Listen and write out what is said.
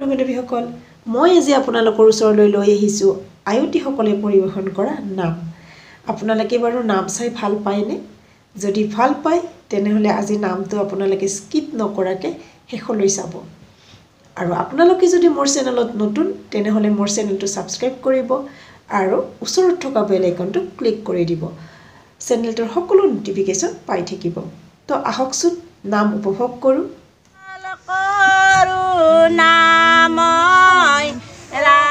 বান্ধৱীসকল মই আজি আপোনালোকৰ ওচৰলৈ লৈ আহিছোঁ। আয়তীসকলে পৰিৱেশন কৰা নাম। আপোনালোকে বাৰু নাম চাই ভাল পায়নে? যদি ভাল পায় তেনেহ'লে আজি নামটো আপোনালোকে স্কিপ নকৰাকৈ শেষলৈ চাব আৰু আপোনালোকে যদি মোৰ চেনেলত নতুন তেনেহ'লে মোৰ চেনেলটো ছাবস্ক্ৰাইব কৰিব আৰু ওচৰত থকা বেল আইকনটো ক্লিক কৰি দিব। চেনেলটোৰ সকলো ন'টিফিকেশ্যন পাই থাকিব। তো আহকচোন নাম উপভোগ কৰোঁ। Karuna Moi La